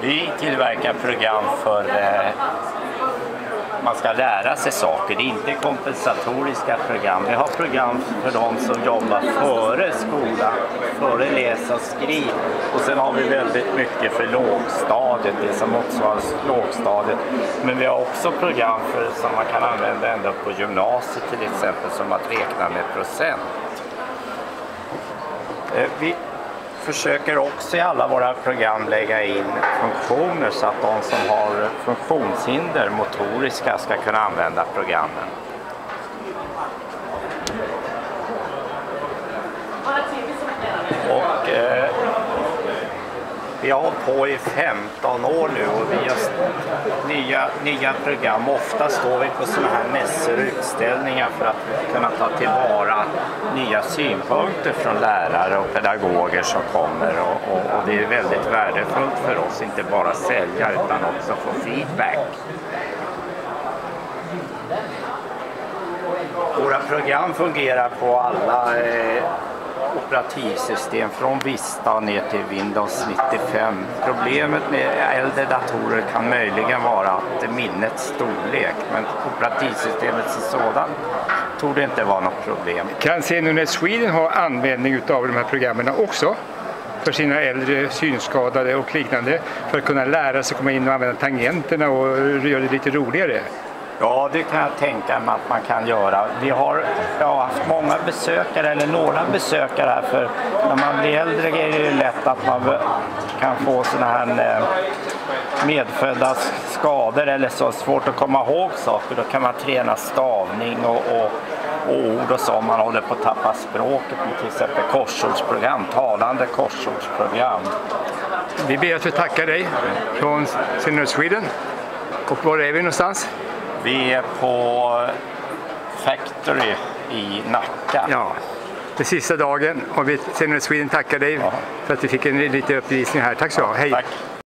Vi tillverkar program för eh, man ska lära sig saker. Det är inte kompensatoriska program. Vi har program för de som jobbar före skolan, före läsa och skriv. Och sen har vi väldigt mycket för lågstadiet, det som motsvarar lågstadiet. Men vi har också program för, som man kan använda ända upp på gymnasiet till exempel, som att räkna med procent. Eh, Vi försöker också i alla våra program lägga in funktioner så att de som har funktionshinder, motoriska, ska kunna använda programmen. Och, eh, vi har hållit på i 15 år nu och vi har nya, nya program. Ofta står vi på sådana här mässor och utställningar för att kunna ta tillvara nya synpunkter från lärare och pedagoger som kommer. Och, och, och det är väldigt värdefullt för oss, inte bara sälja utan också få feedback. Våra program fungerar på alla eh, operativsystem från Vista ner till Windows 95. Problemet med äldre datorer kan möjligen vara att minnets storlek men operativsystemet som sådant torde inte vara något problem. Kan Zenunet Sweden ha användning av de här programmen också? För sina äldre synskadade och liknande för att kunna lära sig komma in och använda tangenterna och göra det lite roligare. Ja, det kan jag tänka mig att man kan göra. Vi har ja, haft många besökare, eller några besökare här, för när man blir äldre är det ju lätt att man kan få sådana här eh, medfödda skador eller så svårt att komma ihåg saker. Då kan man träna stavning och, och, och ord och så om man håller på att tappa språket med till exempel korsordsprogram, talande korsordsprogram. Vi ber att få tacka dig från Zenunet Sweden. Och var är vi någonstans? Vi är på Factory i Nacka. Ja, det sista dagen och vi Sweden tackar dig Ja. för att vi fick en liten uppvisning här. Tack så du ha. Hej! Tack.